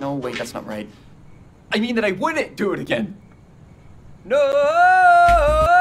No, wait, that's not right. I mean that I wouldn't do it again. No!